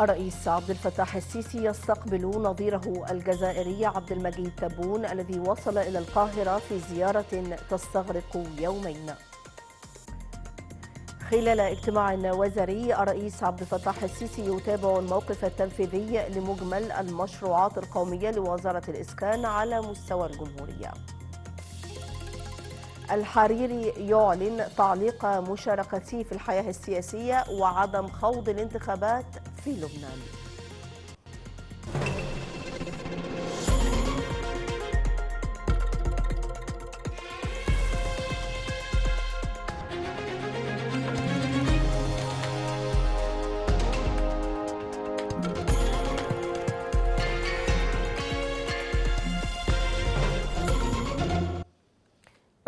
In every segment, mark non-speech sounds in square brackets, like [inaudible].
الرئيس عبد الفتاح السيسي يستقبل نظيره الجزائري عبد المجيد تبون الذي وصل إلى القاهرة في زيارة تستغرق يومين. خلال اجتماع وزاري الرئيس عبد الفتاح السيسي يتابع الموقف التنفيذي لمجمل المشروعات القومية لوزارة الإسكان على مستوى الجمهورية. الحريري يعلن تعليق مشاركته في الحياة السياسية وعدم خوض الانتخابات في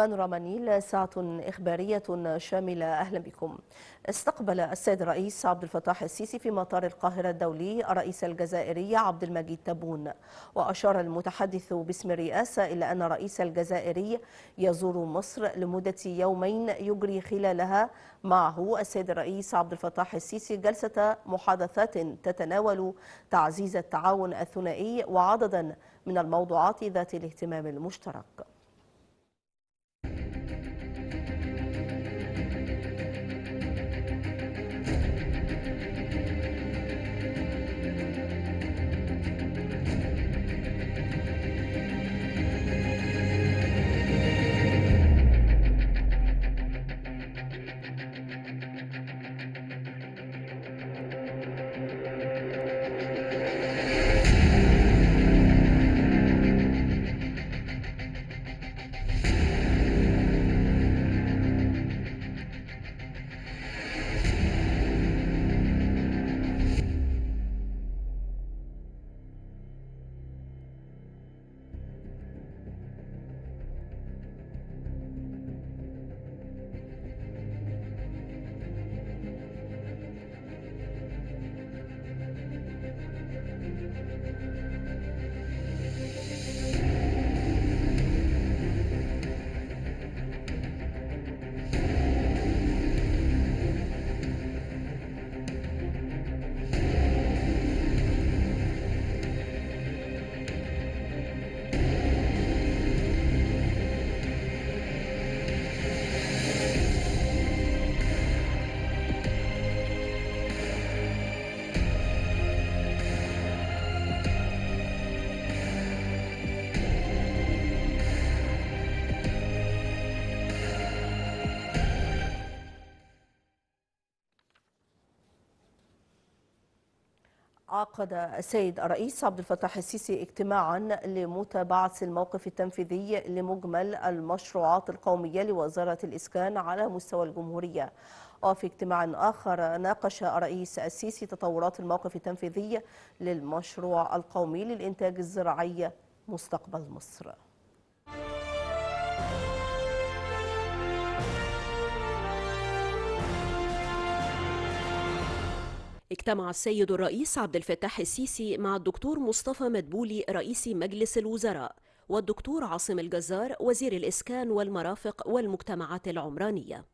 بانوراما نيل ساعة إخبارية شاملة. أهلا بكم. استقبل السيد الرئيس عبد الفتاح السيسي في مطار القاهرة الدولي الرئيس الجزائري عبد المجيد تبون وأشار المتحدث باسم الرئاسة إلى أن الرئيس الجزائري يزور مصر لمدة يومين يجري خلالها. معه السيد الرئيس عبد الفتاح السيسي جلسة محادثات تتناول تعزيز التعاون الثنائي وعددا من الموضوعات ذات الاهتمام المشترك. عقد السيد الرئيس عبد الفتاح السيسي اجتماعا لمتابعة الموقف التنفيذي لمجمل المشروعات القومية لوزارة الإسكان على مستوى الجمهورية. وفي اجتماع آخر ناقش الرئيس السيسي تطورات الموقف التنفيذي للمشروع القومي للإنتاج الزراعي مستقبل مصر. اجتمع السيد الرئيس عبد الفتاح السيسي مع الدكتور مصطفى مدبولي رئيس مجلس الوزراء والدكتور عاصم الجزار وزير الإسكان والمرافق والمجتمعات العمرانية.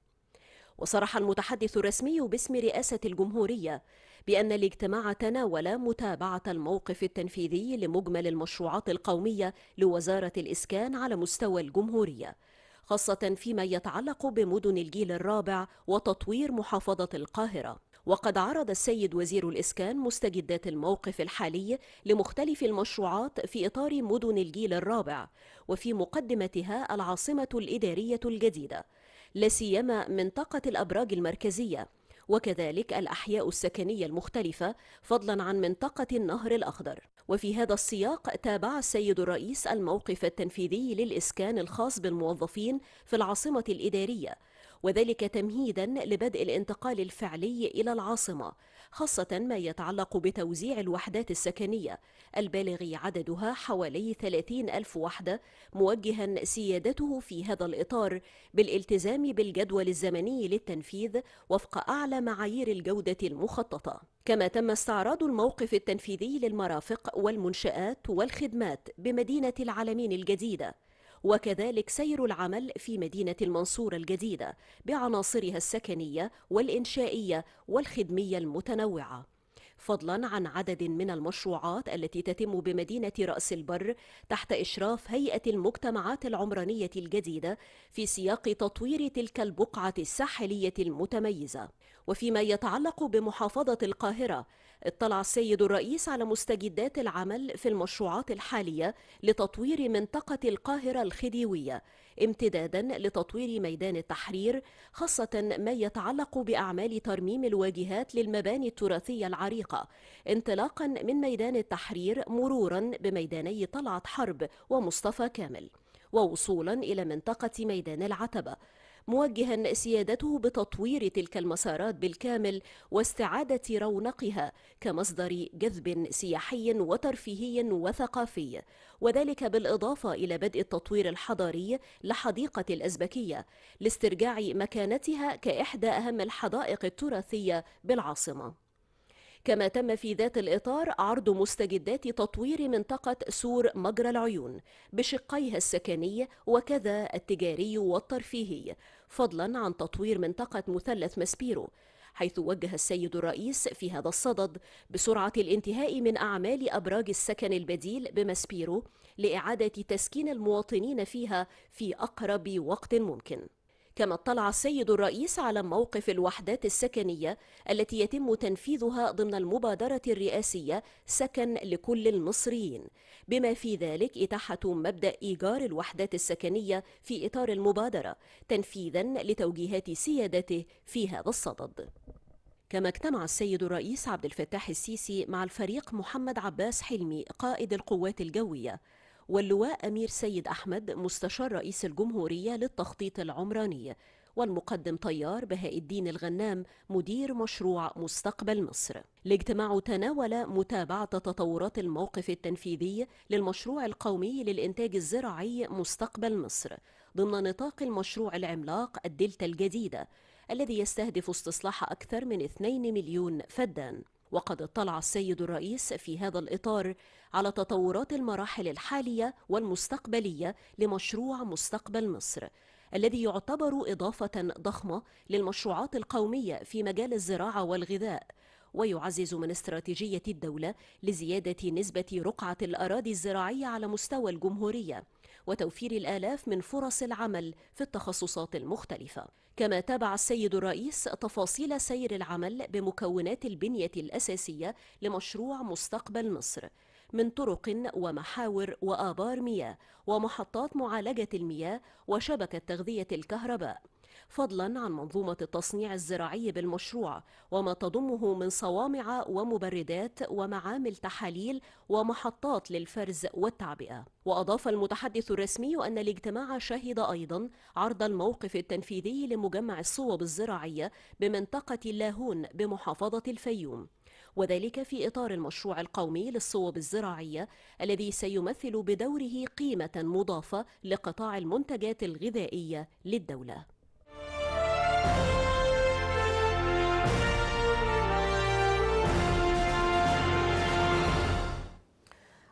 وصرح المتحدث الرسمي باسم رئاسة الجمهورية بأن الاجتماع تناول متابعة الموقف التنفيذي لمجمل المشروعات القومية لوزارة الإسكان على مستوى الجمهورية خاصة فيما يتعلق بمدن الجيل الرابع وتطوير محافظة القاهرة. وقد عرض السيد وزير الإسكان مستجدات الموقف الحالي لمختلف المشروعات في إطار مدن الجيل الرابع وفي مقدمتها العاصمة الإدارية الجديدة لا سيما منطقة الأبراج المركزية وكذلك الأحياء السكنية المختلفة فضلا عن منطقة النهر الأخضر. وفي هذا السياق تابع السيد الرئيس الموقف التنفيذي للإسكان الخاص بالموظفين في العاصمة الإدارية وذلك تمهيدا لبدء الانتقال الفعلي إلى العاصمة خاصة ما يتعلق بتوزيع الوحدات السكنية. البالغ عددها حوالي 30 ألف وحدة موجها سيادته في هذا الإطار بالالتزام بالجدول الزمني للتنفيذ وفق أعلى معايير الجودة المخططة. كما تم استعراض الموقف التنفيذي للمرافق والمنشآت والخدمات بمدينة العالمين الجديدة. وكذلك سير العمل في مدينة المنصورة الجديدة بعناصرها السكنية والإنشائية والخدمية المتنوعة. فضلا عن عدد من المشروعات التي تتم بمدينة رأس البر تحت إشراف هيئة المجتمعات العمرانية الجديدة في سياق تطوير تلك البقعة الساحلية المتميزة. وفيما يتعلق بمحافظة القاهرة اطلع السيد الرئيس على مستجدات العمل في المشروعات الحالية لتطوير منطقة القاهرة الخديوية امتدادا لتطوير ميدان التحرير خاصة ما يتعلق بأعمال ترميم الواجهات للمباني التراثية العريقة انطلاقا من ميدان التحرير مرورا بميداني طلعت حرب ومصطفى كامل ووصولا إلى منطقة ميدان العتبة. موجها سيادته بتطوير تلك المسارات بالكامل واستعادة رونقها كمصدر جذب سياحي وترفيهي وثقافي. وذلك بالإضافة إلى بدء التطوير الحضاري لحديقة الأزبكية لاسترجاع مكانتها كإحدى أهم الحدائق التراثية بالعاصمة. كما تم في ذات الإطار عرض مستجدات تطوير منطقة سور مجرى العيون بشقيها السكني وكذا التجاري والترفيهي فضلا عن تطوير منطقة مثلث مسبيرو حيث وجه السيد الرئيس في هذا الصدد بسرعة الانتهاء من أعمال أبراج السكن البديل بمسبيرو لإعادة تسكين المواطنين فيها في أقرب وقت ممكن. كما اطلع السيد الرئيس على موقف الوحدات السكنية التي يتم تنفيذها ضمن المبادرة الرئاسية سكن لكل المصريين. بما في ذلك إتاحة مبدأ إيجار الوحدات السكنية في إطار المبادرة تنفيذا لتوجيهات سيادته في هذا الصدد. كما اجتمع السيد الرئيس عبد الفتاح السيسي مع الفريق محمد عباس حلمي قائد القوات الجوية. واللواء أمير سيد أحمد مستشار رئيس الجمهورية للتخطيط العمراني. والمقدم طيار بهاء الدين الغنام مدير مشروع مستقبل مصر. الاجتماع تناول متابعة تطورات الموقف التنفيذي للمشروع القومي للإنتاج الزراعي مستقبل مصر ضمن نطاق المشروع العملاق الدلتا الجديدة الذي يستهدف استصلاح أكثر من 2 مليون فدان. وقد اطلع السيد الرئيس في هذا الإطار على تطورات المراحل الحالية والمستقبلية لمشروع مستقبل مصر الذي يعتبر إضافة ضخمة للمشروعات القومية في مجال الزراعة والغذاء. ويعزز من استراتيجية الدولة لزيادة نسبة رقعة الأراضي الزراعية على مستوى الجمهورية وتوفير الآلاف من فرص العمل في التخصصات المختلفة. كما تابع السيد الرئيس تفاصيل سير العمل بمكونات البنية الأساسية لمشروع مستقبل مصر من طرق ومحاور وآبار مياه ومحطات معالجة المياه وشبكة تغذية الكهرباء. فضلا عن منظومة التصنيع الزراعي بالمشروع وما تضمه من صوامع ومبردات ومعامل تحاليل ومحطات للفرز والتعبئة. وأضاف المتحدث الرسمي أن الاجتماع شهد أيضا عرض الموقف التنفيذي لمجمع الصوب الزراعية بمنطقة اللاهون بمحافظة الفيوم. وذلك في إطار المشروع القومي للصوب الزراعية الذي سيمثل بدوره قيمة مضافة لقطاع المنتجات الغذائية للدولة. Bye.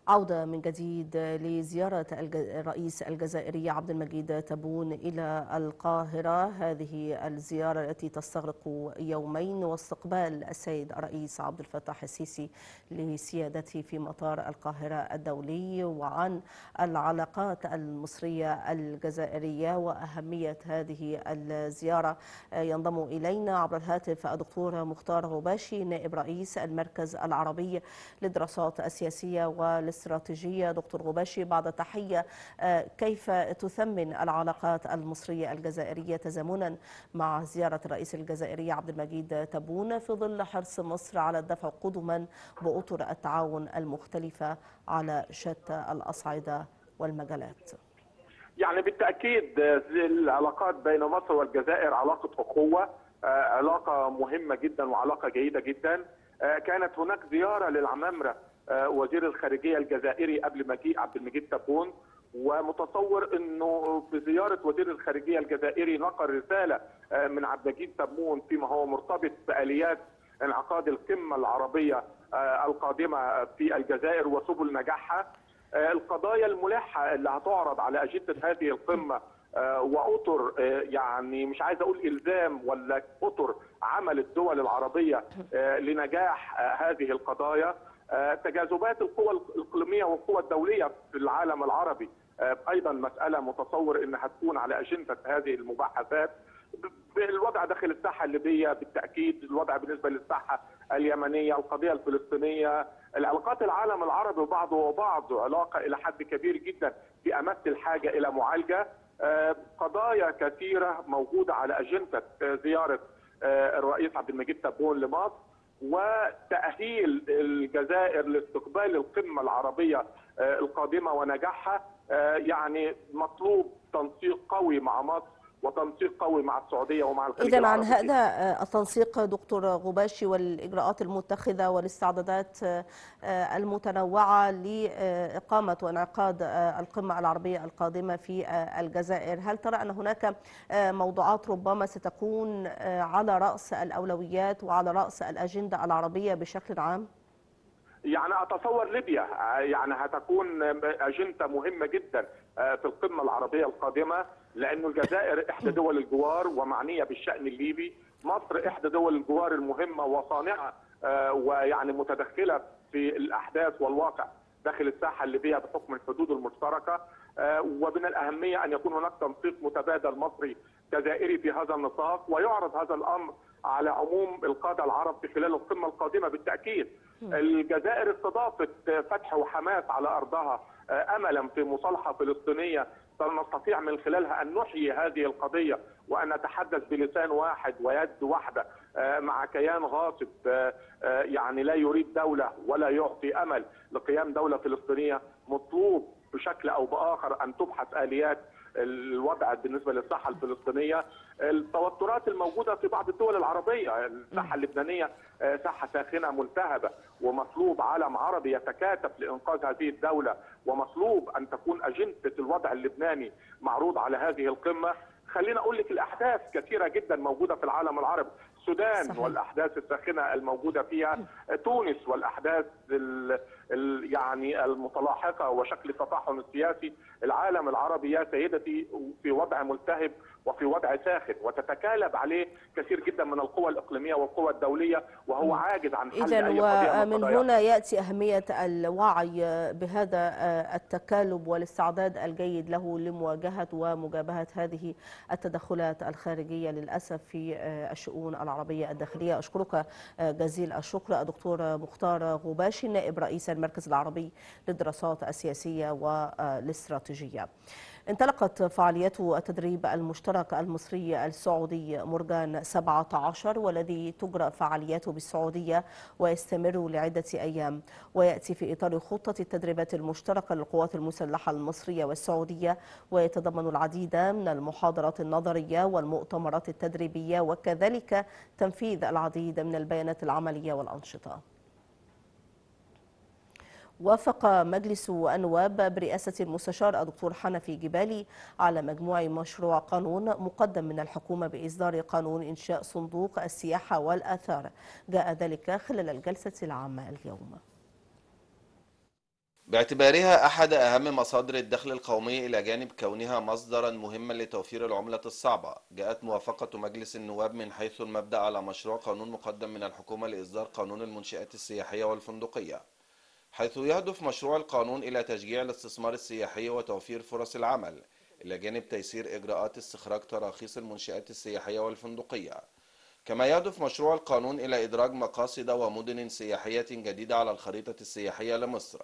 عودة من جديد لزيارة الرئيس الجزائري عبد المجيد تبون إلى القاهرة. هذه الزيارة التي تستغرق يومين واستقبال السيد الرئيس عبد الفتاح السيسي لسيادته في مطار القاهرة الدولي وعن العلاقات المصرية الجزائرية وأهمية هذه الزيارة. ينضم إلينا عبر الهاتف الدكتور مختار غباشي نائب رئيس المركز العربي للدراسات السياسية والاستراتيجية الاستراتيجية. دكتور غباشي بعد تحية كيف تثمن العلاقات المصرية الجزائرية تزامنا مع زيارة الرئيس الجزائري عبد المجيد تبون في ظل حرص مصر على الدفع قدما بأطر التعاون المختلفة على شتى الأصعدة والمجالات؟ يعني بالتأكيد العلاقات بين مصر والجزائر علاقة أخوة علاقة مهمة جدا وعلاقة جيدة جدا. كانت هناك زيارة للعمامرة وزير الخارجية الجزائري قبل مجيء عبد المجيد تبون ومتصور إنه في زيارة وزير الخارجية الجزائري نقل رسالة من عبد المجيد تبون فيما هو مرتبط بآليات انعقاد القمة العربية القادمة في الجزائر وسبل نجاحها. القضايا الملحه اللي هتعرض على اجنده هذه القمة آه، وأطر آه، يعني مش عايز أقول إلزام ولا أطر عمل الدول العربية آه، لنجاح آه، هذه القضايا. آه، تجاذبات القوى الإقليمية والقوى الدولية في العالم العربي. آه، أيضا مسألة متصور إنها تكون على أجندة هذه المباحثات. الوضع داخل الساحة الليبية بالتأكيد الوضع بالنسبة للساحة اليمنية القضية الفلسطينية. العلاقات العالم العربي وبعضه وبعض علاقه إلى حد كبير جدا في أمس الحاجة إلى معالجة. آه، قضايا كثيرة موجودة على أجندة آه، زيارة آه، الرئيس عبد المجيد تبون لمصر. وتأهيل الجزائر لاستقبال القمة العربية آه، القادمة ونجاحها آه، يعني مطلوب تنسيق قوي مع مصر. وتنسيق قوي مع السعودية ومع الخليج إذا عن. هذا آه، التنسيق دكتور غباشي والإجراءات المتخذة والاستعدادات آه، المتنوعة لإقامة وانعقاد آه، القمة العربية القادمة في الجزائر هل ترى أن هناك موضوعات ربما ستكون على رأس الأولويات وعلى رأس الأجندة العربية بشكل عام؟ يعني أتصور ليبيا يعني هتكون أجندة مهمة جدا في القمة العربية القادمة لأنه الجزائر [coughs] إحدى دول الجوار ومعنية بالشأن الليبي مصر إحدى دول الجوار المهمة وصانعة آه، ويعني متدخلة في الأحداث والواقع داخل الساحة الليبية بحكم الحدود المشتركة آه، ومن الأهمية أن يكون هناك تنسيق متبادل مصري جزائري في هذا النطاق ويعرض هذا الأمر على عموم القادة العرب في خلال القمة القادمة بالتأكيد. الجزائر استضافت فتح وحماس على أرضها آه، املا في مصالحة فلسطينية. نستطيع من خلالها أن نحيي هذه القضية وأن نتحدث بلسان واحد ويد واحدة آه، مع كيان غاصب آه، يعني لا يريد دولة ولا يعطي أمل لقيام دولة فلسطينية مطلوب بشكل أو بآخر أن تبحث آليات الوضع بالنسبة للساحة الفلسطينية. التوترات الموجودة في بعض الدول العربية الساحة اللبنانية ساحة ساخنة ملتهبه ومطلوب عالم عربي يتكاتف لإنقاذ هذه الدولة ومطلوب أن تكون أجندة الوضع اللبناني معروض على هذه القمة. خلينا أقول لك الأحداث كثيرة جدا موجودة في العالم العربي. السودان صحيح. والأحداث الساخنة الموجودة فيها تونس والأحداث ال ال يعني المتلاحقة وشكل التطحن السياسي. العالم العربي يا سيدتي في وضع ملتهب وفي وضع ساخن وتتكالب عليه كثير جدا من القوى الإقليمية والقوى الدولية وهو عاجز عن حل قضية ومن. هنا يأتي أهمية الوعي بهذا التكالب والاستعداد الجيد له لمواجهة ومجابهة هذه التدخلات الخارجية للأسف في الشؤون العربية الداخلية. أشكرك جزيل الشكر الدكتور مختار غباشي نائب رئيس المركز العربي للدراسات السياسية والإستراتيجية. انطلقت فعاليات التدريب المشترك المصري السعودي مرجان 17 والذي تجرى فعالياته بالسعودية ويستمر لعدة أيام. ويأتي في إطار خطة التدريبات المشتركة للقوات المسلحة المصرية والسعودية ويتضمن العديد من المحاضرات النظرية والمؤتمرات التدريبية وكذلك تنفيذ العديد من البيانات العملية والأنشطة. وافق مجلس النواب برئاسة المستشار الدكتور حنفي جبالي على مجموع مشروع قانون مقدم من الحكومة بإصدار قانون إنشاء صندوق السياحة والآثار. جاء ذلك خلال الجلسة العامة اليوم. باعتبارها أحد أهم مصادر الدخل القومي إلى جانب كونها مصدرا مهما لتوفير العملة الصعبة جاءت موافقة مجلس النواب من حيث المبدأ على مشروع قانون مقدم من الحكومة لإصدار قانون المنشآت السياحية والفندقية. حيث يهدف مشروع القانون إلى تشجيع الاستثمار السياحي وتوفير فرص العمل إلى جانب تيسير إجراءات استخراج تراخيص المنشآت السياحية والفندقية. كما يهدف مشروع القانون إلى إدراج مقاصد ومدن سياحية جديدة على الخريطة السياحية لمصر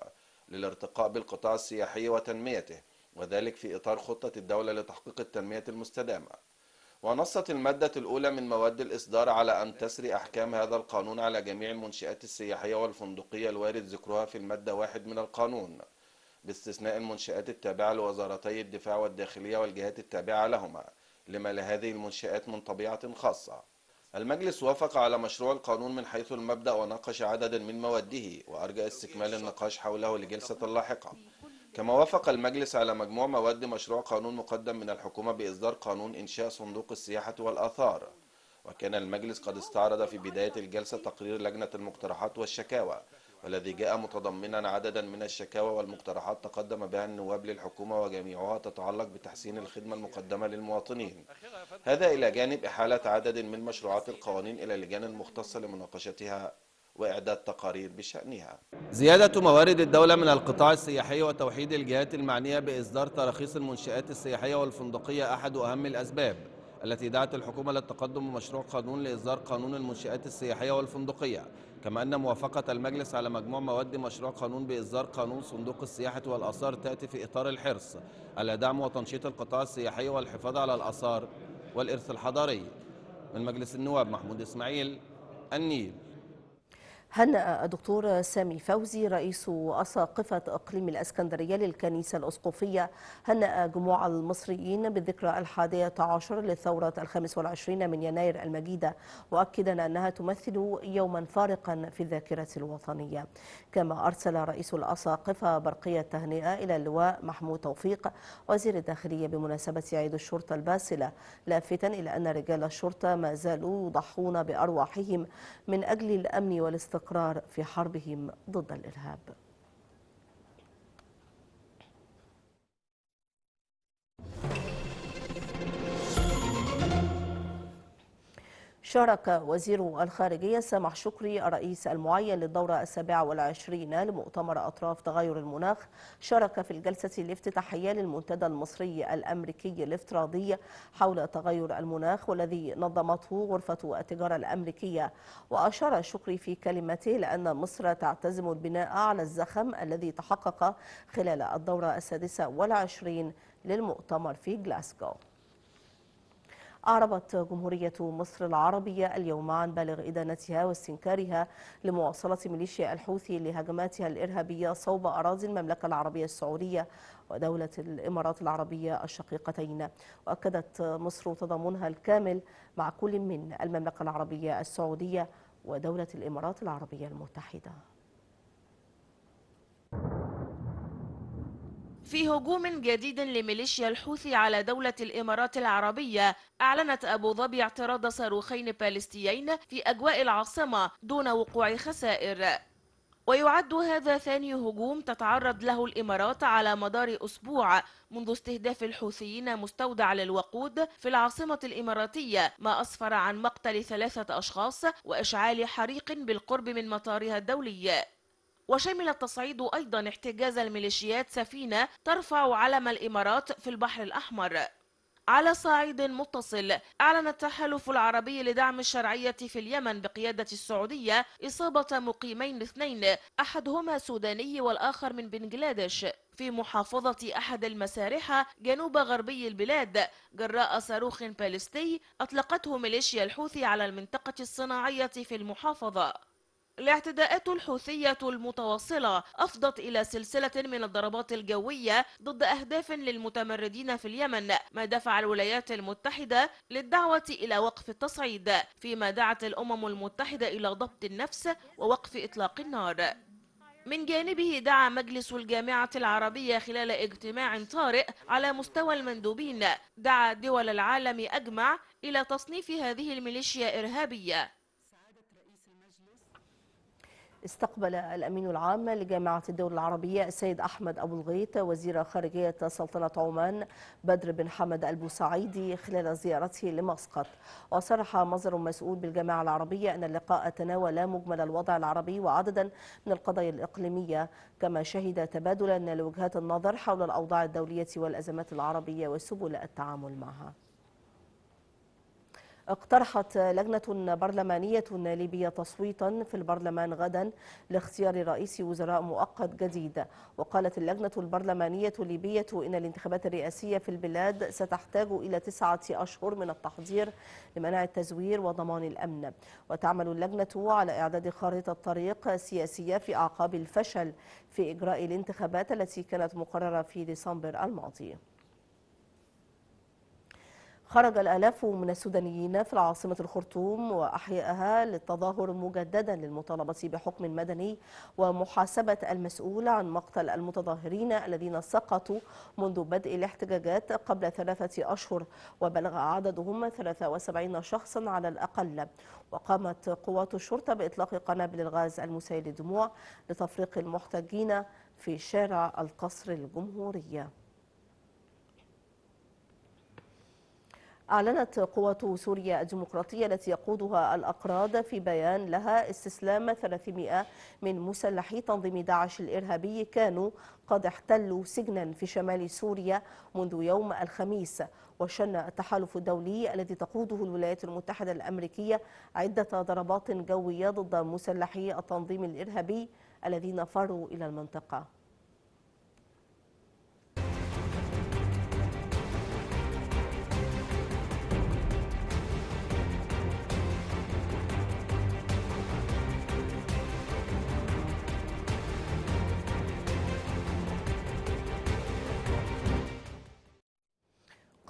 للارتقاء بالقطاع السياحي وتنميته وذلك في إطار خطة الدولة لتحقيق التنمية المستدامة. ونصت المادة الأولى من مواد الإصدار على أن تسري أحكام هذا القانون على جميع المنشآت السياحية والفندقية الوارد ذكرها في المادة واحد من القانون باستثناء المنشآت التابعة لوزارتي الدفاع والداخلية والجهات التابعة لهما لما لهذه المنشآت من طبيعة خاصة. المجلس وافق على مشروع القانون من حيث المبدأ وناقش عددا من مواده وأرجى استكمال النقاش حوله لجلسة لاحقة. كما وافق المجلس على مجموع مواد مشروع قانون مقدم من الحكومة بإصدار قانون إنشاء صندوق السياحة والآثار. وكان المجلس قد استعرض في بداية الجلسة تقرير لجنة المقترحات والشكاوى والذي جاء متضمنا عددا من الشكاوى والمقترحات تقدم بها النواب للحكومة وجميعها تتعلق بتحسين الخدمة المقدمة للمواطنين. هذا إلى جانب إحالة عدد من مشروعات القوانين إلى اللجان المختصة لمناقشتها وإعداد تقارير بشأنها. زيادة موارد الدولة من القطاع السياحي وتوحيد الجهات المعنية بإصدار تراخيص المنشآت السياحية والفندقية أحد أهم الأسباب التي دعت الحكومة للتقدم بمشروع قانون لإصدار قانون المنشآت السياحية والفندقية. كما أن موافقة المجلس على مجموع مواد مشروع قانون بإصدار قانون صندوق السياحة والآثار تأتي في إطار الحرص على دعم وتنشيط القطاع السياحي والحفاظ على الآثار والإرث الحضاري. من مجلس النواب محمود إسماعيل النيل. هنأ الدكتور سامي فوزي رئيس أساقفة إقليم الأسكندرية للكنيسة الأسقفية هنأ جموع المصريين بالذكرى الحادية عشر للثورة الخامس والعشرين من يناير المجيدة مؤكدا أنها تمثل يوما فارقا في الذاكرة الوطنية؟ كما أرسل رئيس الأساقفة برقية تهنئة إلى اللواء محمود توفيق وزير الداخلية بمناسبة عيد الشرطة الباسلة لافتا إلى أن رجال الشرطة ما زالوا يضحون بأرواحهم من أجل الأمن والاستقرار الاستقرار في حربهم ضد الإرهاب. شارك وزير الخارجية سامح شكري الرئيس المعين للدورة السابعة والعشرين لمؤتمر أطراف تغير المناخ. شارك في الجلسة الافتتاحية للمنتدى المصري الأمريكي الافتراضي حول تغير المناخ والذي نظمته غرفة التجارة الأمريكية. وأشار شكري في كلمته لأن مصر تعتزم البناء على الزخم الذي تحقق خلال الدورة السادسة والعشرين للمؤتمر في جلاسكو أعربت جمهورية مصر العربية اليوم عن بالغ إدانتها واستنكارها لمواصلة ميليشيا الحوثي لهجماتها الإرهابية صوب أراضي المملكة العربية السعودية ودولة الإمارات العربية الشقيقتين. وأكدت مصر تضامنها الكامل مع كل من المملكة العربية السعودية ودولة الإمارات العربية المتحدة. في هجوم جديد لميليشيا الحوثي على دولة الإمارات العربية أعلنت أبو ظبي اعتراض صاروخين باليستيين في أجواء العاصمة دون وقوع خسائر. ويعد هذا ثاني هجوم تتعرض له الإمارات على مدار أسبوع منذ استهداف الحوثيين مستودع للوقود في العاصمة الإماراتية ما أسفر عن مقتل ثلاثة أشخاص وإشعال حريق بالقرب من مطارها الدولي. وشمل التصعيد أيضا احتجاز الميليشيات سفينة ترفع علم الإمارات في البحر الأحمر. على صعيد متصل أعلن التحالف العربي لدعم الشرعية في اليمن بقيادة السعودية إصابة مقيمين اثنين أحدهما سوداني والآخر من بنجلاديش. في محافظة أحد المسارحة جنوب غربي البلاد جراء صاروخ باليستي أطلقته ميليشيا الحوثي على المنطقة الصناعية في المحافظة. الاعتداءات الحوثية المتواصلة أفضت إلى سلسلة من الضربات الجوية ضد أهداف للمتمردين في اليمن ما دفع الولايات المتحدة للدعوة إلى وقف التصعيد فيما دعت الأمم المتحدة إلى ضبط النفس ووقف إطلاق النار. من جانبه دعا مجلس الجامعة العربية خلال اجتماع طارئ على مستوى المندوبين دعا دول العالم أجمع إلى تصنيف هذه الميليشيا إرهابية. استقبل الأمين العام لجامعة الدول العربية السيد أحمد أبو الغيط وزير خارجية سلطنة عمان بدر بن حمد البوسعيدي خلال زيارته لمسقط. وصرح مصدر مسؤول بالجامعة العربية أن اللقاء تناول مجمل الوضع العربي وعددا من القضايا الإقليمية. كما شهد تبادلا لوجهات النظر حول الأوضاع الدولية والأزمات العربية وسبل التعامل معها. اقترحت لجنة برلمانية ليبية تصويتا في البرلمان غدا لاختيار رئيس وزراء مؤقت جديد. وقالت اللجنة البرلمانية الليبية إن الانتخابات الرئاسية في البلاد ستحتاج إلى تسعة أشهر من التحضير لمنع التزوير وضمان الأمن. وتعمل اللجنة على إعداد خارطة طريق سياسية في أعقاب الفشل في إجراء الانتخابات التي كانت مقررة في ديسمبر الماضي. خرج الآلاف من السودانيين في العاصمة الخرطوم وأحيائها للتظاهر مجددا للمطالبة بحكم مدني ومحاسبة المسؤول عن مقتل المتظاهرين الذين سقطوا منذ بدء الاحتجاجات قبل ثلاثة أشهر وبلغ عددهم 73 شخصا على الأقل. وقامت قوات الشرطة بإطلاق قنابل الغاز المسيل للدموع لتفريق المحتجين في شارع القصر الجمهورية. أعلنت قوات سوريا الديمقراطية التي يقودها الأقراض في بيان لها استسلام 300 من مسلحي تنظيم داعش الإرهابي كانوا قد احتلوا سجنا في شمال سوريا منذ يوم الخميس. وشن التحالف الدولي الذي تقوده الولايات المتحدة الأمريكية عدة ضربات جوية ضد مسلحي التنظيم الإرهابي الذين فروا إلى المنطقة.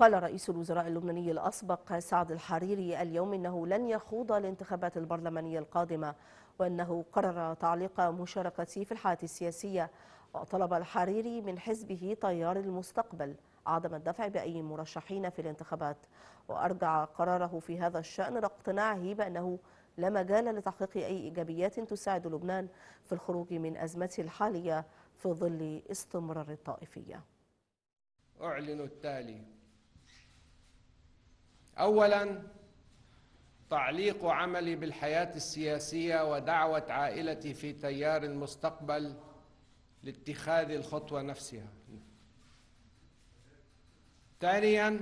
قال رئيس الوزراء اللبناني الأسبق سعد الحريري اليوم إنه لن يخوض الانتخابات البرلمانية القادمة وأنه قرر تعليق مشاركته في الحياة السياسية. وطلب الحريري من حزبه تيار المستقبل عدم الدفع بأي مرشحين في الانتخابات. وأرجع قراره في هذا الشأن لاقتناعه بأنه لا مجال لتحقيق أي إيجابيات تساعد لبنان في الخروج من أزمته الحالية في ظل استمرار الطائفية. أعلن التالي أولا تعليق عملي بالحياة السياسية ودعوة عائلتي في تيار المستقبل لاتخاذ الخطوة نفسها. ثانيا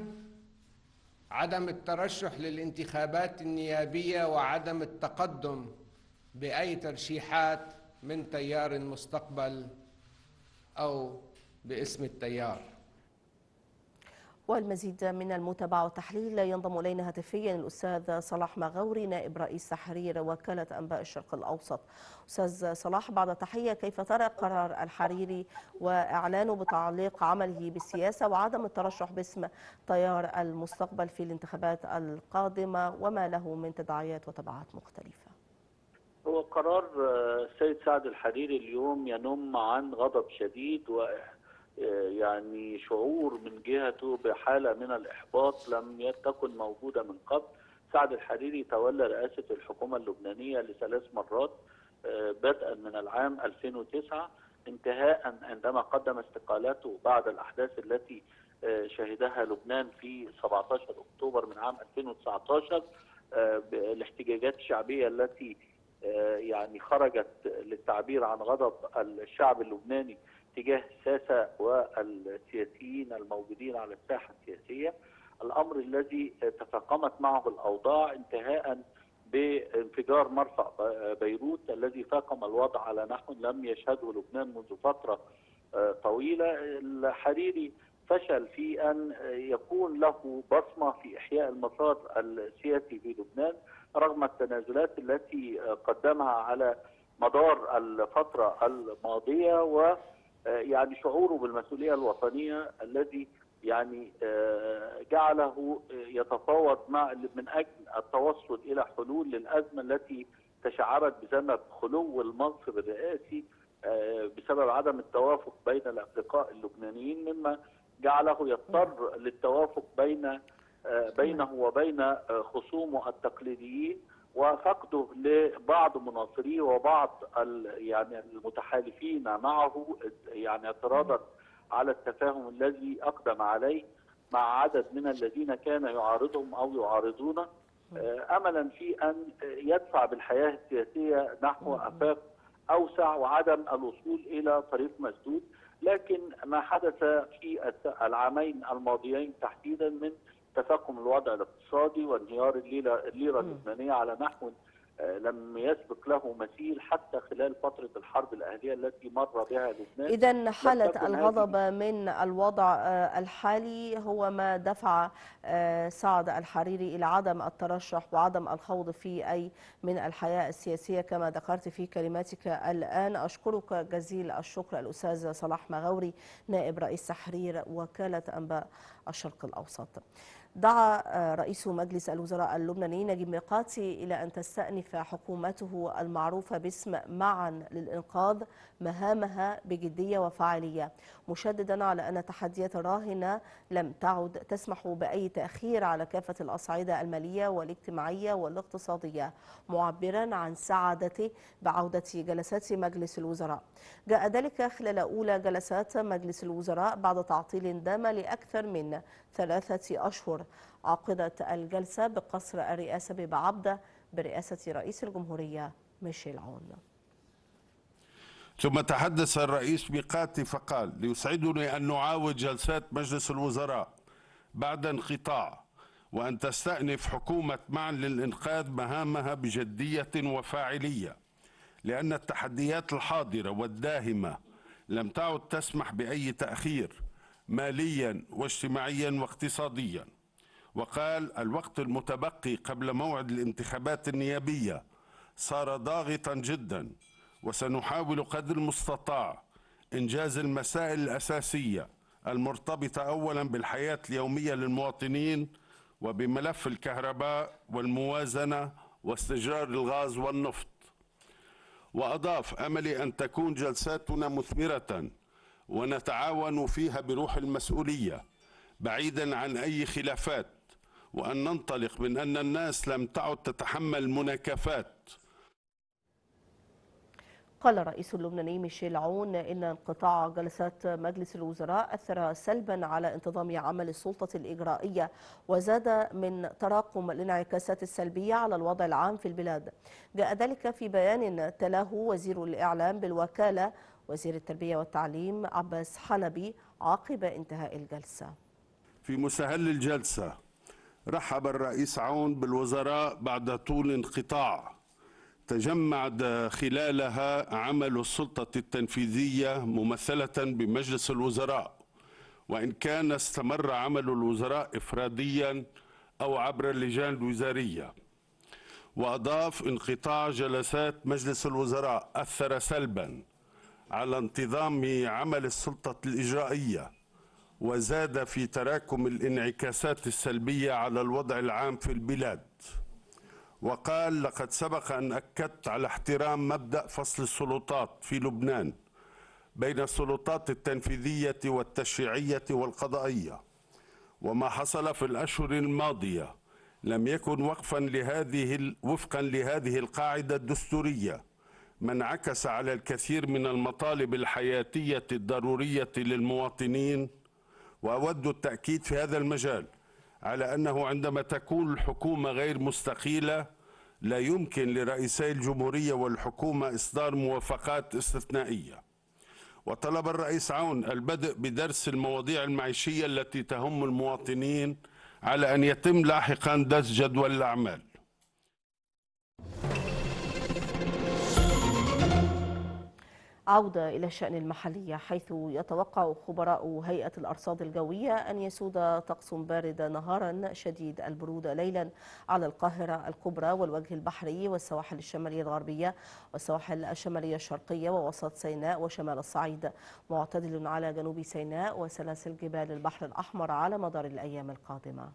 عدم الترشح للانتخابات النيابية وعدم التقدم بأي ترشيحات من تيار المستقبل أو باسم التيار. والمزيد من المتابعة والتحليل ينضم إلينا هاتفيا الأستاذ صلاح مغاوري نائب رئيس تحرير وكالة أنباء الشرق الأوسط. أستاذ صلاح بعد تحية كيف ترى قرار الحريري وإعلانه بتعليق عمله بالسياسة وعدم الترشح باسم تيار المستقبل في الانتخابات القادمة وما له من تداعيات وتبعات مختلفة؟ هو قرار السيد سعد الحريري اليوم ينم عن غضب شديد و يعني شعور من جهته بحالة من الإحباط لم تكن موجودة من قبل. سعد الحريري تولى رئاسة الحكومة اللبنانية لثلاث مرات بدءا من العام 2009 انتهاء عندما قدم استقالته بعد الأحداث التي شهدها لبنان في 17 أكتوبر من عام 2019 الاحتجاجات الشعبية التي يعني خرجت للتعبير عن غضب الشعب اللبناني تجاه الساسة والسياسيين الموجودين على الساحة السياسية. الأمر الذي تفاقمت معه الأوضاع انتهاء بانفجار مرفأ بيروت الذي فاقم الوضع على نحو لم يشهده لبنان منذ فترة طويلة. الحريري فشل في أن يكون له بصمة في إحياء المسار السياسي في لبنان رغم التنازلات التي قدمها على مدار الفترة الماضية و يعني شعوره بالمسؤولية الوطنية الذي يعني جعله يتفاوض مع من أجل التوصل إلى حلول للأزمة التي تشعبت بسبب خلو المنصب الرئاسي بسبب عدم التوافق بين الأصدقاء اللبنانيين مما جعله يضطر للتوافق بين بينه وبين خصومه التقليديين وفقده لبعض مناصريه وبعض يعني المتحالفين معه يعني اعتراضا على التفاهم الذي أقدم عليه مع عدد من الذين كان يعارضهم أو يعارضونه املا في أن يدفع بالحياة السياسية نحو أفاق أوسع وعدم الوصول إلى طريق مسدود. لكن ما حدث في العامين الماضيين تحديدا من تفاقم الوضع الاقتصادي وانهيار الليرة الليره اللبنانية على نحو آه، لم يسبق له مثيل حتى خلال فترة الحرب الأهلية التي مر بها لبنان. إذا حالة الغضب من الوضع آه، الحالي هو ما دفع آه، سعد الحريري إلى عدم الترشح وعدم الخوض في أي من الحياة السياسية. كما ذكرت في كلماتك الآن أشكرك جزيل الشكر الأستاذ صلاح مغاوري نائب رئيس تحرير وكالة أنباء الشرق الأوسط. دعا آه، رئيس مجلس الوزراء اللبناني نجيب ميقاتي إلى أن تستأنف حكومته المعروفة باسم معا للإنقاذ مهامها بجدية وفاعلية. مشددا على أن التحديات الراهنة لم تعد تسمح بأي تأخير على كافة الأصعدة المالية والاجتماعية والاقتصادية معبرا عن سعادته بعودة جلسات مجلس الوزراء. جاء ذلك خلال أولى جلسات مجلس الوزراء بعد تعطيل دام لأكثر من ثلاثة أشهر. عقدت الجلسة بقصر الرئاسة ببعبدة برئاسة رئيس الجمهورية ميشيل عون. ثم تحدث الرئيس ميقاتي فقال ليسعدني أن نعاود جلسات مجلس الوزراء بعد انقطاع وأن تستأنف حكومة معا للإنقاذ مهامها بجدية وفاعلية لأن التحديات الحاضرة والداهمة لم تعد تسمح بأي تأخير ماليا واجتماعيا واقتصاديا. وقال الوقت المتبقي قبل موعد الانتخابات النيابية صار ضاغطا جدا وسنحاول قدر المستطاع إنجاز المسائل الأساسية المرتبطة أولا بالحياة اليومية للمواطنين وبملف الكهرباء والموازنة واستجرار الغاز والنفط. وأضاف أملي أن تكون جلساتنا مثمرة ونتعاون فيها بروح المسؤولية بعيدا عن أي خلافات وأن ننطلق من أن الناس لم تعد تتحمل المناكفات قال الرئيس اللبناني ميشيل عون إن انقطاع جلسات مجلس الوزراء أثر سلبا على انتظام عمل السلطة الإجرائية وزاد من تراكم الانعكاسات السلبية على الوضع العام في البلاد. جاء ذلك في بيان تلاه وزير الإعلام بالوكالة وزير التربية والتعليم عباس حلبي عقب انتهاء الجلسة. في مسهل الجلسة رحب الرئيس عون بالوزراء بعد طول انقطاع. تجمع خلالها عمل السلطة التنفيذية ممثلة بمجلس الوزراء. وإن كان استمر عمل الوزراء إفراديا أو عبر اللجان الوزارية. وأضاف انقطاع جلسات مجلس الوزراء أثر سلبا على انتظام عمل السلطة الإجرائية. وزاد في تراكم الانعكاسات السلبية على الوضع العام في البلاد. وقال لقد سبق أن أكدت على احترام مبدأ فصل السلطات في لبنان بين السلطات التنفيذية والتشريعية والقضائية وما حصل في الأشهر الماضية لم يكن وقفا لهذه وفقا لهذه القاعدة الدستورية ما انعكس على الكثير من المطالب الحياتية الضرورية للمواطنين وأود التأكيد في هذا المجال. على أنه عندما تكون الحكومة غير مستقيلة لا يمكن لرئيسي الجمهورية والحكومة إصدار موافقات استثنائية. وطلب الرئيس عون البدء بدرس المواضيع المعيشية التي تهم المواطنين على أن يتم لاحقا درس جدول الأعمال. عودة إلى الشأن المحلي حيث يتوقع خبراء هيئة الأرصاد الجوية أن يسود طقس بارد نهارا شديد البرودة ليلا على القاهرة الكبرى والوجه البحري والسواحل الشمالية الغربية والسواحل الشمالية الشرقية ووسط سيناء وشمال الصعيد. معتدل على جنوب سيناء وسلاسل جبال البحر الأحمر على مدار الأيام القادمة.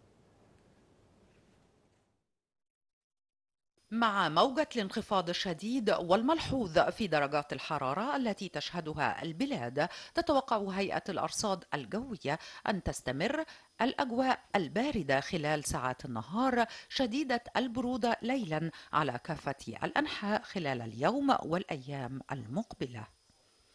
مع موجة الانخفاض الشديد والملحوظ في درجات الحرارة التي تشهدها البلاد تتوقع هيئة الأرصاد الجوية أن تستمر الأجواء الباردة خلال ساعات النهار شديدة البرودة ليلا على كافة الأنحاء خلال اليوم والأيام المقبلة.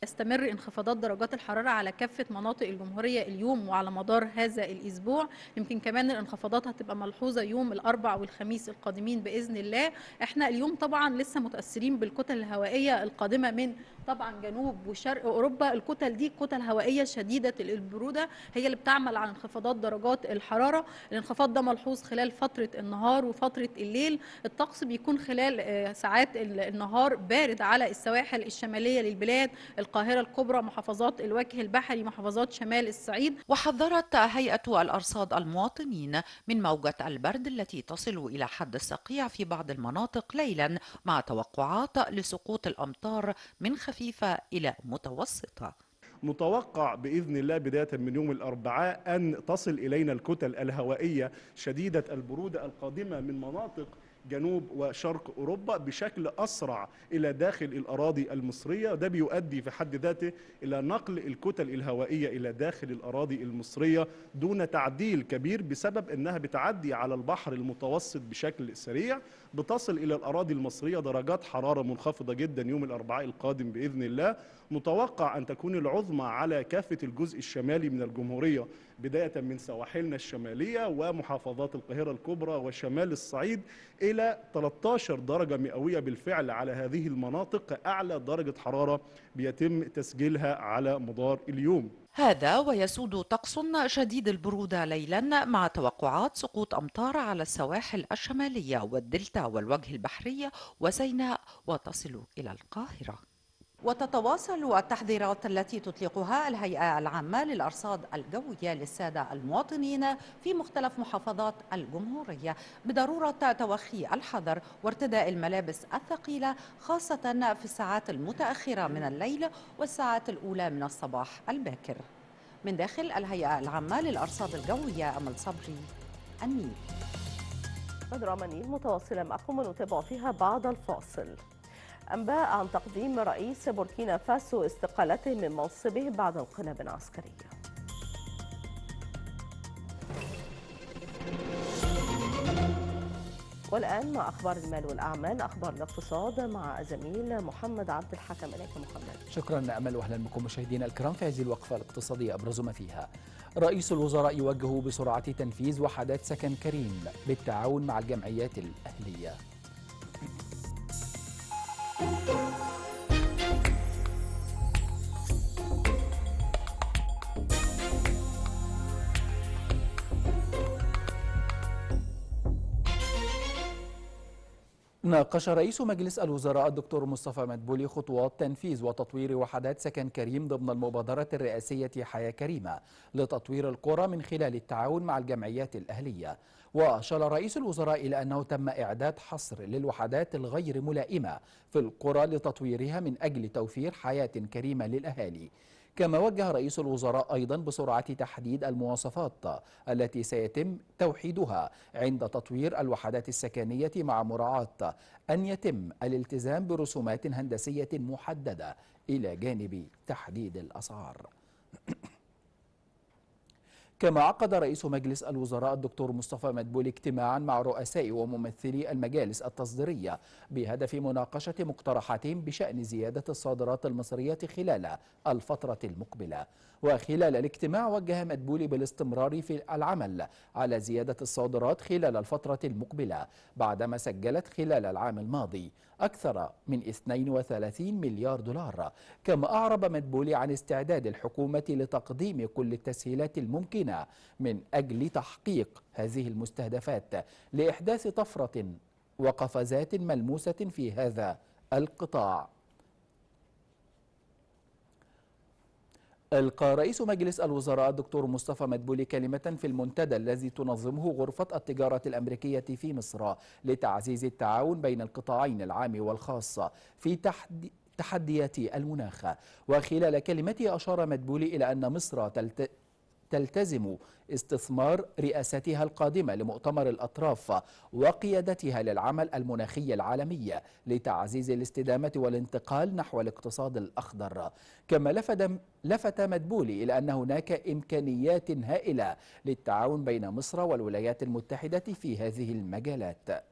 يستمر انخفاضات درجات الحرارة على كافة مناطق الجمهورية اليوم وعلى مدار هذا الأسبوع. يمكن كمان الانخفاضات هتبقى ملحوظة يوم الأربع والخميس القادمين بإذن الله. إحنا اليوم طبعا لسه متأثرين بالكتل الهوائية القادمة من طبعا جنوب وشرق أوروبا الكتل دي كتل هوائية شديدة البرودة هي اللي بتعمل على انخفاضات درجات الحرارة. الانخفاض ده ملحوظ خلال فترة النهار وفترة الليل. الطقس بيكون خلال آه، ساعات ال- النهار بارد على السواحل الشمالية للبلاد. القاهرة الكبرى محافظات الوجه البحري محافظات شمال الصعيد. وحذرت هيئة الأرصاد المواطنين من موجة البرد التي تصل إلى حد الصقيع في بعض المناطق ليلا مع توقعات لسقوط الأمطار من خفيفة إلى متوسطة. متوقع بإذن الله بداية من يوم الأربعاء أن تصل إلينا الكتل الهوائية شديدة البرودة القادمة من مناطق جنوب وشرق أوروبا بشكل أسرع إلى داخل الأراضي المصرية. ده بيؤدي في حد ذاته إلى نقل الكتل الهوائية إلى داخل الأراضي المصرية دون تعديل كبير بسبب إنها بتعدي على البحر المتوسط بشكل سريع. بتصل إلى الأراضي المصرية درجات حرارة منخفضة جدا يوم الأربعاء القادم بإذن الله. متوقع أن تكون العظمى على كافة الجزء الشمالي من الجمهورية بداية من سواحلنا الشمالية ومحافظات القاهرة الكبرى وشمال الصعيد إلى 13 درجة مئوية بالفعل على هذه المناطق أعلى درجة حرارة بيتم تسجيلها على مدار اليوم. هذا ويسود طقس شديد البرودة ليلا مع توقعات سقوط أمطار على السواحل الشمالية والدلتا والوجه البحري وسيناء وتصل إلى القاهرة. وتتواصل التحذيرات التي تطلقها الهيئة العامة للأرصاد الجوية للسادة المواطنين في مختلف محافظات الجمهورية بضرورة توخي الحذر وارتداء الملابس الثقيلة خاصة في الساعات المتأخرة من الليل والساعات الأولى من الصباح الباكر. من داخل الهيئة العامة للأرصاد الجوية أمل صبري النيل. بدر منيل متواصلة معكم ونتابع فيها بعد الفاصل. أنباء عن تقديم رئيس بوركينا فاسو استقالته من منصبه بعد انقلاب عسكري. والآن مع أخبار المال والأعمال أخبار الاقتصاد مع زميل محمد عبد الحكم. إليك محمد. شكرا أمل وأهلا بكم مشاهدينا الكرام في هذه الوقفة الاقتصادية أبرز ما فيها. رئيس الوزراء يوجه بسرعة تنفيذ وحدات سكن كريم بالتعاون مع الجمعيات الأهلية. ناقش رئيس مجلس الوزراء الدكتور مصطفى مدبولي خطوات تنفيذ وتطوير وحدات سكن كريم ضمن المبادرة الرئاسية حياة كريمة لتطوير القرى من خلال التعاون مع الجمعيات الأهلية. وأشار رئيس الوزراء إلى أنه تم إعداد حصر للوحدات الغير ملائمة في القرى لتطويرها من أجل توفير حياة كريمة للأهالي. كما وجه رئيس الوزراء أيضا بسرعة تحديد المواصفات التي سيتم توحيدها عند تطوير الوحدات السكنية مع مراعاة أن يتم الالتزام برسومات هندسية محددة إلى جانب تحديد الأسعار. كما عقد رئيس مجلس الوزراء الدكتور مصطفى مدبولي اجتماعا مع رؤساء وممثلي المجالس التصديرية بهدف مناقشة مقترحاتهم بشأن زيادة الصادرات المصرية خلال الفترة المقبلة. وخلال الاجتماع وجه مدبولي بالاستمرار في العمل على زيادة الصادرات خلال الفترة المقبلة بعدما سجلت خلال العام الماضي. أكثر من 32 مليار دولار كما أعرب مدبولي عن استعداد الحكومة لتقديم كل التسهيلات الممكنة من أجل تحقيق هذه المستهدفات لإحداث طفرة وقفزات ملموسة في هذا القطاع. ألقى رئيس مجلس الوزراء الدكتور مصطفى مدبولي كلمة في المنتدى الذي تنظمه غرفة التجارة الأمريكية في مصر لتعزيز التعاون بين القطاعين العام والخاص في تحدي تحديات المناخ. وخلال كلمته أشار مدبولي إلى أن مصر تلتزم استثمار رئاستها القادمة لمؤتمر الأطراف وقيادتها للعمل المناخي العالمي لتعزيز الاستدامة والانتقال نحو الاقتصاد الأخضر. كما لفت, لفت مدبولي إلى أن هناك إمكانيات هائلة للتعاون بين مصر والولايات المتحدة في هذه المجالات.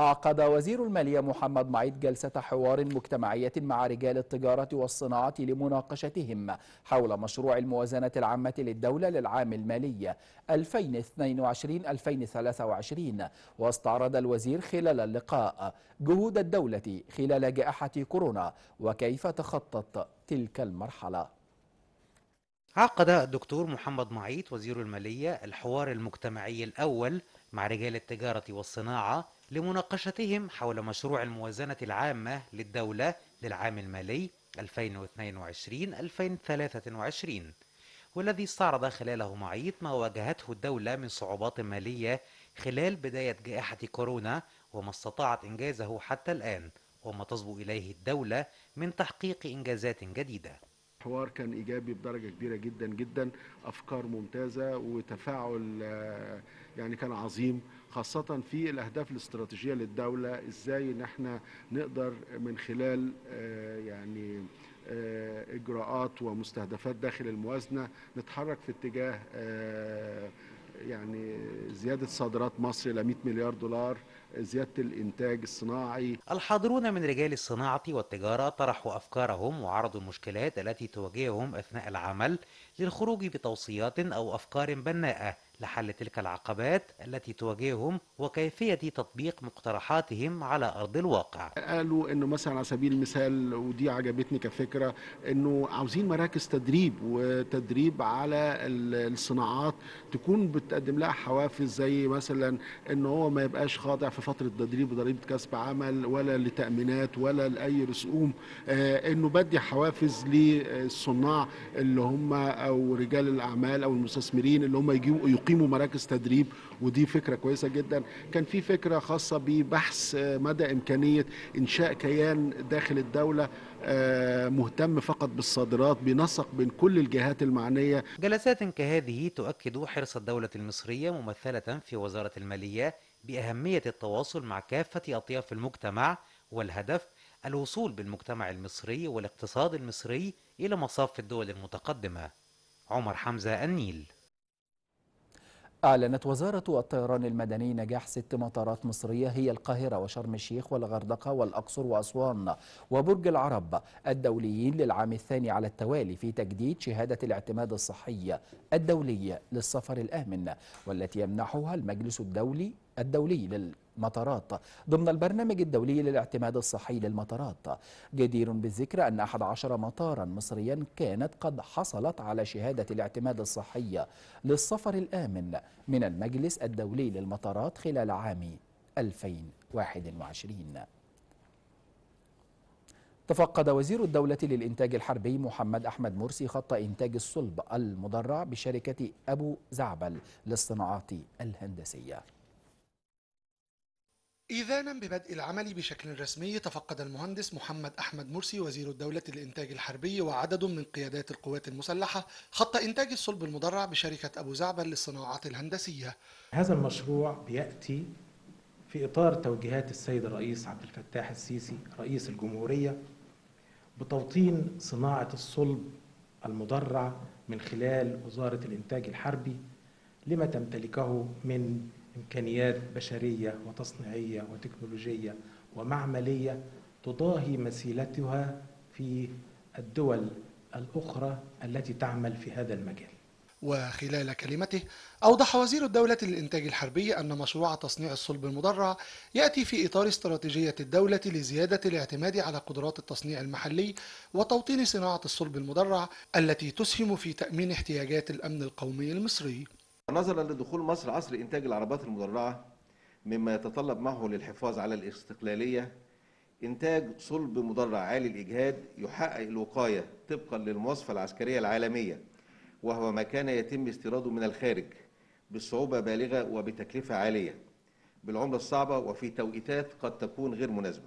عقد وزير المالية محمد معيد جلسة حوار مجتمعية مع رجال التجارة والصناعة لمناقشتهم حول مشروع الموازنة العامة للدولة للعام المالي 2022-2023 واستعرض الوزير خلال اللقاء جهود الدولة خلال جائحة كورونا وكيف تخطت تلك المرحلة. عقد الدكتور محمد معيط وزير المالية الحوار المجتمعي الأول مع رجال التجارة والصناعة لمناقشتهم حول مشروع الموازنة العامة للدولة للعام المالي 2022-2023 والذي استعرض خلاله معيط ما واجهته الدولة من صعوبات مالية خلال بداية جائحة كورونا وما استطاعت إنجازه حتى الآن وما تصبو إليه الدولة من تحقيق إنجازات جديدة. الحوار كان إيجابي بدرجة كبيرة جدا جدا أفكار ممتازة وتفاعل آه، يعني كان عظيم. خاصة في الأهداف الاستراتيجية للدولة إزاي إن إحنا نقدر من خلال آه، يعني آه، إجراءات ومستهدفات داخل الموازنة نتحرك في اتجاه آه، يعني زيادة صادرات مصر إلى 100 مليار دولار زيادة الإنتاج الصناعي. الحاضرون من رجال الصناعة والتجارة طرحوا أفكارهم وعرضوا المشكلات التي تواجههم أثناء العمل للخروج بتوصيات أو أفكار بناءة. لحل تلك العقبات التي تواجههم وكيفية تطبيق مقترحاتهم على أرض الواقع. قالوا إنه مثلا على سبيل المثال ودي عجبتني كفكرة إنه عاوزين مراكز تدريب وتدريب على ال- الصناعات تكون بتقدم لها حوافز زي مثلا ان هو ما يبقاش خاضع في فترة تدريب وضريبة كسب عمل ولا لتأمينات ولا لأي رسوم. آه، إنه بدي حوافز للصناع اللي هم أو رجال الأعمال أو المستثمرين اللي هم يجيبوا يقيموا مراكز تدريب ودي فكرة كويسة جدا. كان في فكرة خاصة ببحث آه، مدى إمكانية إنشاء كيان داخل الدولة آه، مهتم فقط بالصادرات بنسق بين كل الجهات المعنية. جلسات كهذه تؤكد حرص الدولة المصرية ممثلة في وزارة المالية بأهمية التواصل مع كافة أطياف المجتمع والهدف الوصول بالمجتمع المصري والاقتصاد المصري إلى مصاف الدول المتقدمة. عمر حمزة النيل. أعلنت وزارة الطيران المدني نجاح ست مطارات مصرية هي القاهرة وشرم الشيخ والغردقة والأقصر وأسوان وبرج العرب الدوليين للعام الثاني على التوالي في تجديد شهادة الاعتماد الصحي الدولي للسفر الآمن والتي يمنحها المجلس الدولي الدولي للمطارات. ضمن البرنامج الدولي للاعتماد الصحي للمطارات جدير بالذكر أن 11 مطارا مصريا كانت قد حصلت على شهادة الاعتماد الصحي للسفر الآمن من المجلس الدولي للمطارات خلال عام 2021 تفقد وزير الدولة للإنتاج الحربي محمد أحمد مرسي خط إنتاج الصلب المدرع بشركة أبو زعبل للصناعات الهندسية. إذانا ببدء العمل بشكل رسمي تفقد المهندس محمد أحمد مرسي وزير الدولة للإنتاج الحربي وعدد من قيادات القوات المسلحة خط إنتاج الصلب المدرع بشركة أبو زعبل للصناعات الهندسية. هذا المشروع بيأتي في إطار توجيهات السيد الرئيس عبد الفتاح السيسي رئيس الجمهورية بتوطين صناعة الصلب المدرع من خلال وزارة الإنتاج الحربي لما تمتلكه من إمكانيات بشرية وتصنيعية وتكنولوجية ومعملية تضاهي مثيلتها في الدول الأخرى التي تعمل في هذا المجال. وخلال كلمته أوضح وزير الدولة للإنتاج الحربي أن مشروع تصنيع الصلب المدرع يأتي في إطار استراتيجية الدولة لزيادة الاعتماد على قدرات التصنيع المحلي وتوطين صناعة الصلب المدرع التي تسهم في تأمين احتياجات الأمن القومي المصري. نظرا لدخول مصر عصر إنتاج العربات المدرعة مما يتطلب معه للحفاظ على الاستقلالية. إنتاج صلب مدرع عالي الإجهاد يحقق الوقاية طبقا للمواصفة العسكرية العالمية وهو ما كان يتم استيراده من الخارج بصعوبة بالغة وبتكلفة عالية. بالعملة الصعبة وفي توقيتات قد تكون غير مناسبة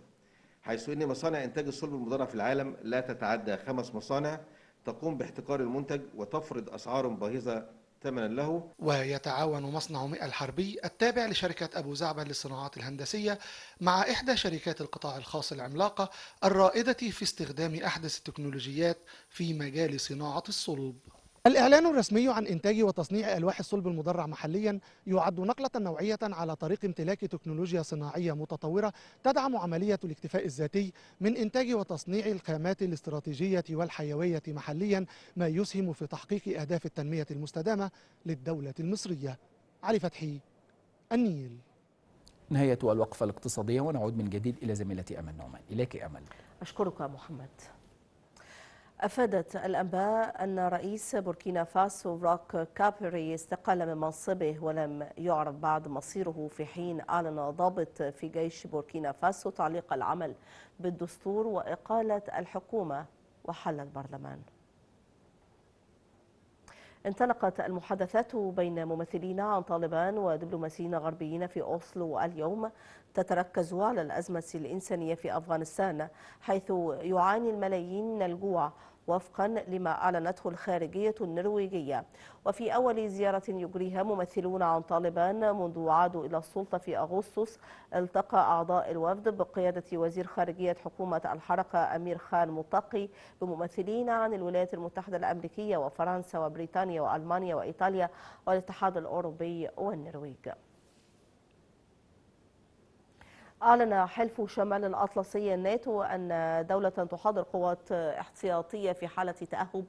حيث أن مصانع إنتاج الصلب المدرع في العالم لا تتعدى خمس مصانع تقوم باحتكار المنتج وتفرض أسعار باهظة ثمنا له. ويتعاون مصنع مئة الحربي التابع لشركة أبو زعبل للصناعات الهندسية مع إحدى شركات القطاع الخاص العملاقة الرائدة في استخدام أحدث التكنولوجيات في مجال صناعة الصلب الإعلان الرسمي عن إنتاج وتصنيع ألواح الصلب المدرع محليا يعد نقلة نوعية على طريق امتلاك تكنولوجيا صناعية متطورة تدعم عملية الاكتفاء الذاتي من إنتاج وتصنيع الخامات الاستراتيجية والحيوية محليا ما يسهم في تحقيق أهداف التنمية المستدامة للدولة المصرية. علي فتحي النيل. نهاية الوقفة الاقتصادية ونعود من جديد إلى زميلتي أمل نعمان. إليك أمل. أشكرك محمد. أفادت الأنباء أن رئيس بوركينا فاسو روك كابري استقال من منصبه ولم يعرف بعد مصيره في حين أعلن ضابط في جيش بوركينا فاسو تعليق العمل بالدستور وإقالة الحكومة وحل البرلمان. انطلقت المحادثات بين ممثلين عن طالبان ودبلوماسيين غربيين في أوسلو اليوم تتركز على الأزمة الإنسانية في أفغانستان حيث يعاني الملايين من الجوع وفقا لما أعلنته الخارجية النرويجية. وفي أول زيارة يجريها ممثلون عن طالبان منذ عادوا إلى السلطة في أغسطس التقى أعضاء الوفد بقيادة وزير خارجية حكومة الحركة أمير خان مطقي بممثلين عن الولايات المتحدة الأمريكية وفرنسا وبريطانيا وألمانيا وإيطاليا والاتحاد الأوروبي والنرويج. أعلن حلف شمال الأطلسي الناتو أن دولة تحاضر قوات احتياطية في حالة تأهب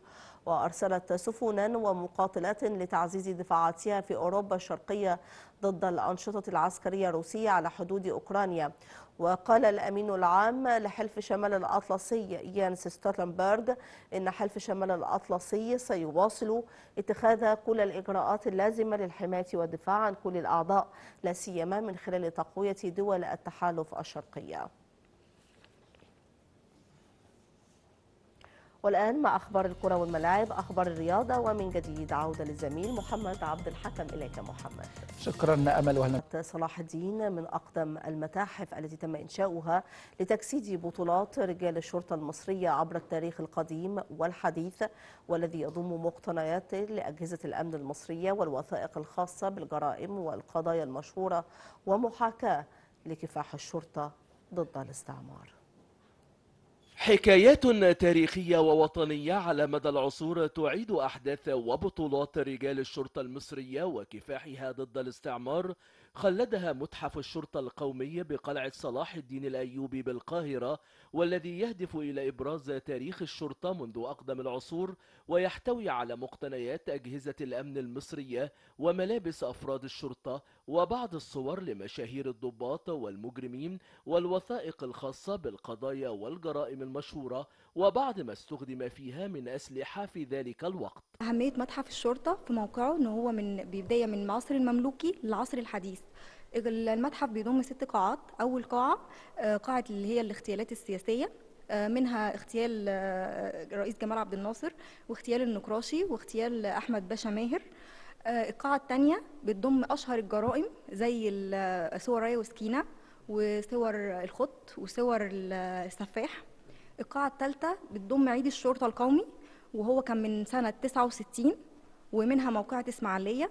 وأرسلت سفنا ومقاتلات لتعزيز دفاعاتها في أوروبا الشرقية ضد الأنشطة العسكرية الروسية على حدود أوكرانيا. وقال الأمين العام لحلف شمال الأطلسي يانس ستولتنبرغ إن حلف شمال الأطلسي سيواصل اتخاذ كل الإجراءات اللازمة للحماية والدفاع عن كل الأعضاء لا سيما من خلال تقوية دول التحالف الشرقية. والآن مع أخبار الكرة والملاعب أخبار الرياضة ومن جديد عودة للزميل محمد عبد الحكم. إليك محمد. شكرا أمل وهلا صلاح الدين من أقدم المتاحف التي تم إنشاؤها لتجسيد بطولات رجال الشرطة المصرية عبر التاريخ القديم والحديث والذي يضم مقتنيات لأجهزة الأمن المصرية والوثائق الخاصة بالجرائم والقضايا المشهورة ومحاكاة لكفاح الشرطة ضد الاستعمار. حكايات تاريخية ووطنية على مدى العصور تعيد أحداث وبطولات رجال الشرطة المصرية وكفاحها ضد الاستعمار خلدها متحف الشرطة القومي بقلعة صلاح الدين الأيوبي بالقاهرة والذي يهدف إلى إبراز تاريخ الشرطة منذ أقدم العصور ويحتوي على مقتنيات أجهزة الأمن المصرية وملابس أفراد الشرطة وبعض الصور لمشاهير الضباط والمجرمين والوثائق الخاصة بالقضايا والجرائم المشهورة وبعض ما استخدم فيها من أسلحة في ذلك الوقت. أهمية متحف الشرطة في موقعه إن هو من بداية من العصر المملوكي للعصر الحديث. المتحف بيضم ست قاعات. أول قاعة قاعة اللي هي الاغتيالات السياسية منها اغتيال الرئيس جمال عبد الناصر واغتيال النقراشي واغتيال أحمد باشا ماهر. القاعة الثانية بتضم أشهر الجرائم زي صور راية وسكينة وصور الخط وصور السفاح. القاعة الثالثة بتضم عيد الشرطة القومي وهو كان من سنة 69 ومنها موقعة إسماعيلية.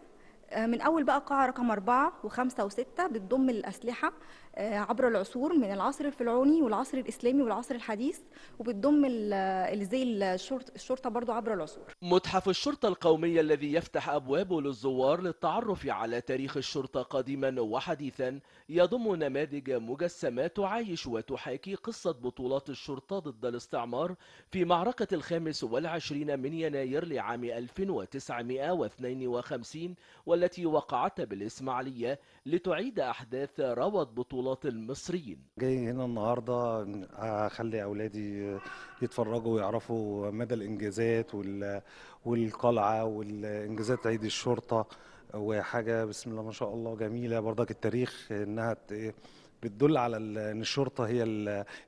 من أول بقى قاعة رقم أربعة وخمسة وستة بتضم الأسلحة. عبر العصور من العصر الفرعوني والعصر الإسلامي والعصر الحديث وبتضم زي الشرطة, برضو عبر العصور. متحف الشرطة القومي الذي يفتح أبوابه للزوار للتعرف على تاريخ الشرطة قديما وحديثا يضم نماذج مجسمة تعايش وتحاكي قصة بطولات الشرطة ضد الاستعمار في معركة الخامس والعشرين من يناير لعام 1952 والتي وقعت بالإسماعيلية لتعيد أحداث روت بطولات المصريين. جاي هنا النهاردة أخلي أولادي يتفرجوا ويعرفوا مدى الإنجازات والقلعة والإنجازات عيد الشرطة وحاجة بسم الله ما شاء الله جميلة. برضك التاريخ إنها بتدل على إن الشرطة هي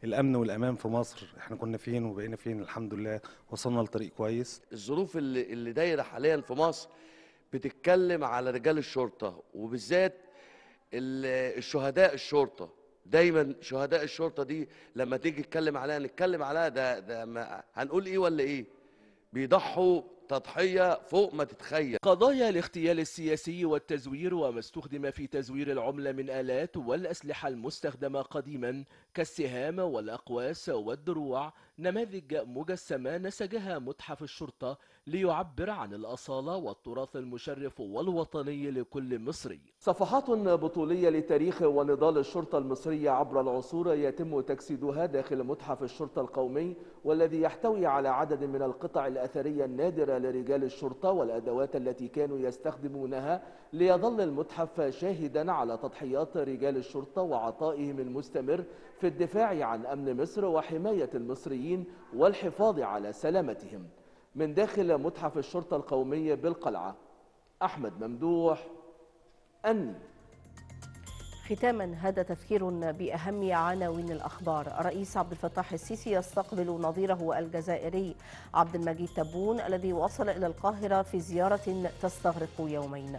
الأمن والأمان في مصر. إحنا كنا فين وبقينا فين؟ الحمد لله وصلنا لطريق كويس. الظروف اللي اللي دايرة حاليا في مصر بتتكلم على رجال الشرطة وبالذات الشهداء الشرطة. دايما شهداء الشرطة دي لما تيجي تتكلم عليها نتكلم عليها ده ده ما هنقول إيه ولا إيه؟ بيضحوا تضحية فوق ما تتخيل. قضايا الاغتيال السياسي والتزوير وما استخدم في تزوير العملة من آلات والأسلحة المستخدمة قديما كالسهام والأقواس والدروع نماذج مجسمة نسجها متحف الشرطة ليعبر عن الأصالة والتراث المشرف والوطني لكل مصري. صفحات بطولية لتاريخ ونضال الشرطة المصرية عبر العصور يتم تجسيدها داخل متحف الشرطة القومي والذي يحتوي على عدد من القطع الأثرية النادرة لرجال الشرطة والأدوات التي كانوا يستخدمونها ليظل المتحف شاهدا على تضحيات رجال الشرطة وعطائهم المستمر في الدفاع عن أمن مصر وحماية المصريين والحفاظ على سلامتهم. من داخل متحف الشرطة القومي بالقلعة. أحمد ممدوح النيل ختاما هذا تذكير بأهم عناوين الأخبار. الرئيس عبد الفتاح السيسي يستقبل نظيره الجزائري عبد المجيد تبون الذي وصل إلى القاهرة في زيارة تستغرق يومين.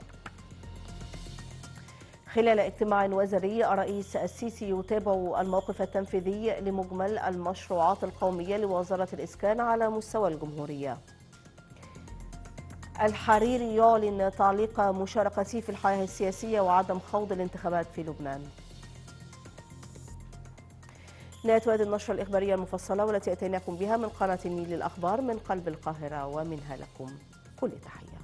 خلال اجتماع وزاري الرئيس السيسي يتابع الموقف التنفيذي لمجمل المشروعات القومية لوزارة الإسكان على مستوى الجمهورية. الحريري يعلن تعليق مشاركته في الحياة السياسية وعدم خوض الانتخابات في لبنان. نهاية هذه النشرة الإخبارية المفصلة والتي أتيناكم بها من قناة النيل للأخبار من قلب القاهرة ومنها لكم كل تحية.